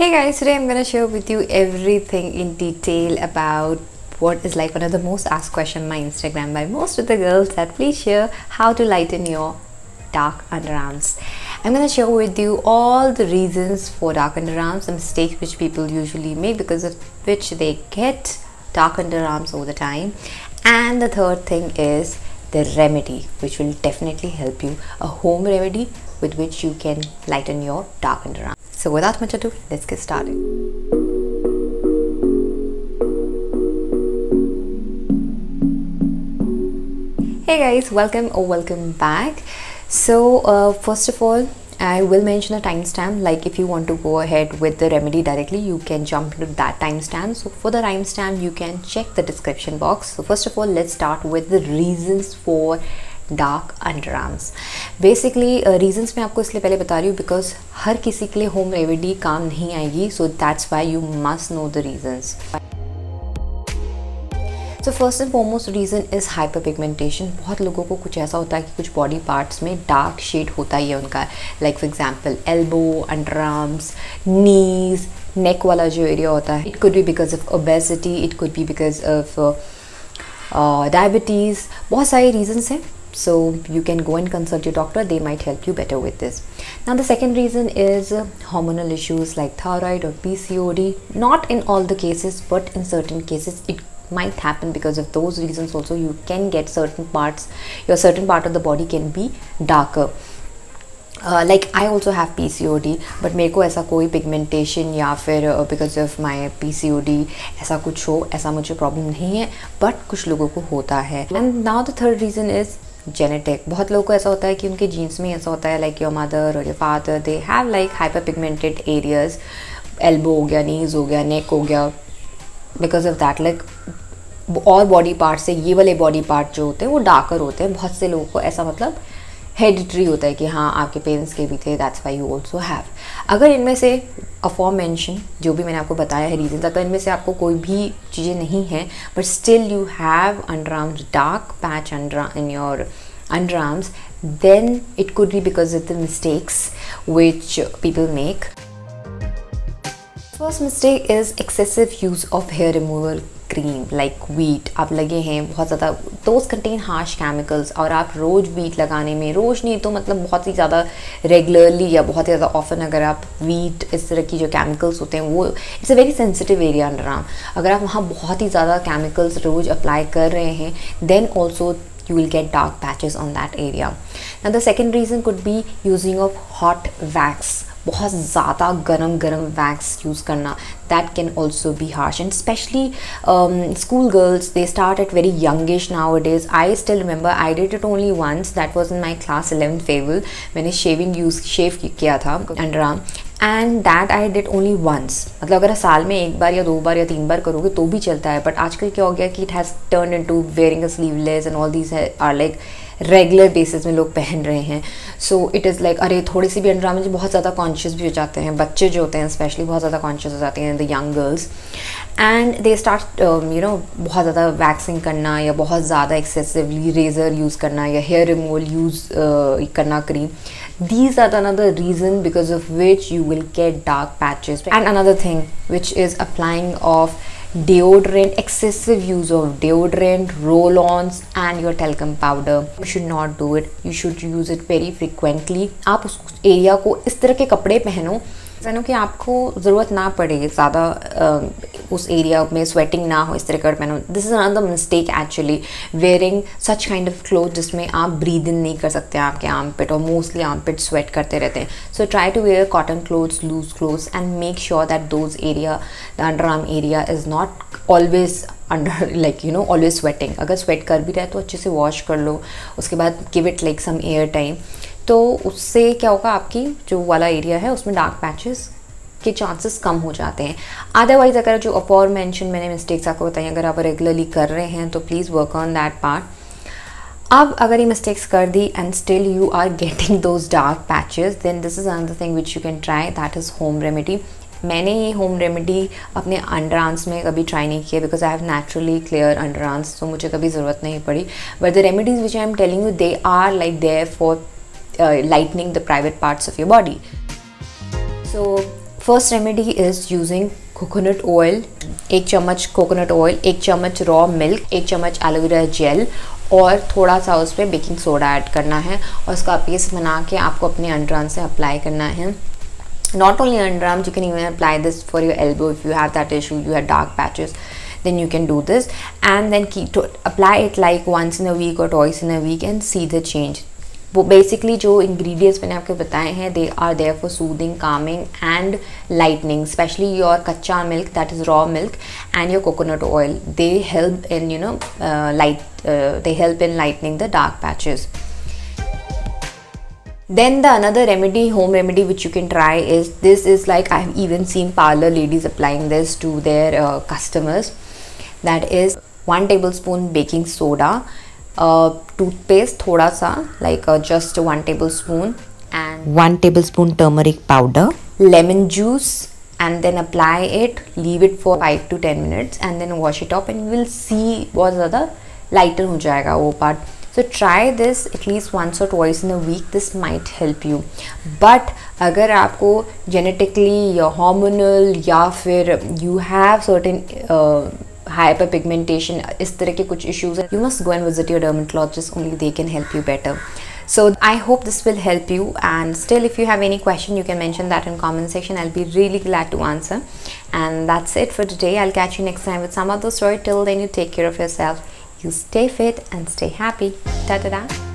Hey guys, today I'm gonna share with you everything in detail about what is like one of the most asked question on my Instagram by most of the girls that please share how to lighten your dark underarms. I'm gonna share with you all the reasons for dark underarms, the mistakes which people usually make because of which they get dark underarms all the time. And the third thing is the remedy which will definitely help you a home remedy with which you can lighten your dark underarms. So without much ado, let's get started. Hey guys, welcome or welcome back. So uh, first of all, I will mention a timestamp like if you want to go ahead with the remedy directly you can jump to that timestamp so for the timestamp you can check the description box so first of all let's start with the reasons for dark underarms basically reasons मैं आपको इसलिए पहले बता रही हूँ because हर किसी के लिए होम रेमेडी काम नहीं आएगी so that's why you must know the reasons so first and foremost reason is hyper pigmentation बहुत लोगों को कुछ ऐसा होता है कि कुछ बॉडी पार्ट्स में डार्क शेड होता ही है उनका like for example elbow under arms knees neck वाला जो एरिया होता है it could be because of obesity it could be because of diabetes बहुत सारे रीजंस हैं so you can go and consult your doctor they might help you better with this now the second reason is hormonal issues like thyroid or pcod not in all the cases but in certain cases it might happen because of those reasons also, you can get certain parts, your certain part of the body can be darker. Like I also have P C O D but मेरे को ऐसा कोई pigmentation या फिर because of my P C O D ऐसा कुछ हो ऐसा मुझे प्रॉब्लम नहीं है बट कुछ लोगों को होता है and now the third reason is genetic बहुत लोगों को ऐसा होता है कि उनके जीन्स में ऐसा होता है लाइक योर मदर और your father they have like hyperpigmented areas elbow हो गया नीज हो गया नेक हो गया बिकॉज़ ऑफ़ दैट लाइक और बॉडी पार्ट से, ये वाले बॉडी पार्ट जो होते हैं, वो डार्कर होते हैं बहुत से लोगों को ऐसा मतलब हेडिट्री होता है कि हाँ आपके पेरेंट्स के भी थे that's why you also have अगर इनमें से अफॉर्म मैंशन जो भी मैंने आपको बताया है रीजन अगर इनमें से आपको कोई भी चीज़ें नहीं हैं but still you have underarms dark patch under in your underarms then it could be because of the mistakes which people make. First mistake is excessive use of hair removal cream like Veet आप लगे हैं, बहुत ज़्यादा those contain harsh chemicals और आप रोज़ wheat लगाने में, रोज़ नहीं तो मतलब बहुत ही ज़्यादा रेगुलरली या बहुत ही ज़्यादा ऑफन अगर आप वीट इस तरह की जो केमिकल्स होते हैं, वो it's a very sensitive area underarm अगर आप वहाँ बहुत ही ज़्यादा केमिकल्स रोज़ अप्लाई कर रहे हैं then also you will get dark patches on that area now the second reason could be using of hot wax बहुत ज़्यादा गरम गरम वैक्स यूज़ करना that can also be harsh and especially school girls they start at very youngish nowadays I still remember I did it only once that was in my class eleven फेवल मैंने shaving use शेव किया था under arm and that I did only once मतलब अगर साल में एक बार या दो बार या तीन बार करोगे तो भी चलता है। बट आजकल क्या हो गया कि it has turn in to wearing a sleeveless and all these are like regular basis में लोग पहन रहे हैं। सो इट इज़ लाइक अरे, थोड़ी सी भी अंडर में बहुत ज़्यादा कॉन्शियस भी हो जाते हैं। बच्चे जो होते हैं स्पेशली बहुत ज़्यादा कॉन्शियस हो जाते हैं the young girls and they start you know बहुत ज़्यादा वैक्सिंग करना या बहुत ज़्यादा एक्सेसिवली रेज़र यूज़ करना या हेयर रिमूवल यूज़ करना cream these are another reason because of which you will get dark patches and another thing which is applying of deodorant excessive use of deodorant roll-ons and your talcum powder you should not do it you should use it very frequently आप उस area को इस तरह के कपड़े पहनो जानो कि आपको ज़रूरत ना पड़े ज़्यादा उस एरिया में स्वेटिंग ना हो इस तरह कर पहनो। This is another mistake actually wearing such kind of cloth जिसमें आप ब्रीद इन नहीं कर सकते, आपके आम पिट और मोस्टली आम पिट स्वेट करते रहते हैं। So try to wear cotton clothes loose clothes and make sure that those area the underarm area is not always under like you know always sweating अगर स्वेट कर भी रहे तो अच्छे से वॉश कर लो। उसके बाद give it like some air time तो उससे क्या होगा, आपकी जो वाला एरिया है, उसमें डार्क पैचेस के चांसेस कम हो जाते हैं। अदरवाइज़ अगर जो अपॉर मैंशन मैंने मिस्टेक्स आपको बताई, अगर आप रेगुलरली कर रहे हैं तो please work on that part अब अगर ये मिस्टेक्स कर दी and still you are getting those dark patches then this is another thing which you can try that is home remedy मैंने ये होम रेमेडी अपने अंडर आर्म्स में कभी try नहीं किया because I have naturally clear underarms तो मुझे कभी ज़रूरत नहीं पड़ी। But the remedies which I am telling you they are like there for Uh, lightening the private parts of your body. So, first remedy is using coconut oil, एक चम्मच coconut oil, एक चम्मच raw milk, एक चम्मच aloe vera gel और थोड़ा सा उस पर बेकिंग सोडा ऐड करना है। और उसका पेस्ट बना के आपको अपने अंड्राम से अप्लाई करना है। Not only underarm you can you apply this for your elbow if you have that issue you have dark patches then you can do this and then की apply it like once in a week और twice in a week and see the change वो basically जो ingredients मैंने आपको बताए हैं they are there for soothing calming and lightening specially your कच्चा milk that is raw milk and your coconut oil they help in you know light they help in lightening the dark patches then the another remedy home remedy which you can try is this is like i've even seen parlor ladies applying this to their uh, customers that is one tablespoon baking soda toothpaste थोड़ा सा like just one tablespoon and one tablespoon turmeric powder lemon juice and then apply it leave it for 5 to 10 minutes and then wash it off and you will see बहुत ज़्यादा lighter हो जाएगा वो part so try this at least once or twice in a week this might help you but अगर आपको genetically या hormonal या फिर you have certain uh, hyperpigmentation is तरह के कुछ issues you must go and visit your dermatologist only they can help you better so i hope this will help you and still if you have any question you can mention that in comment section i'll be really glad to answer and that's it for today i'll catch you next time with some other story till then you take care of yourself you stay fit and stay happy ta ta da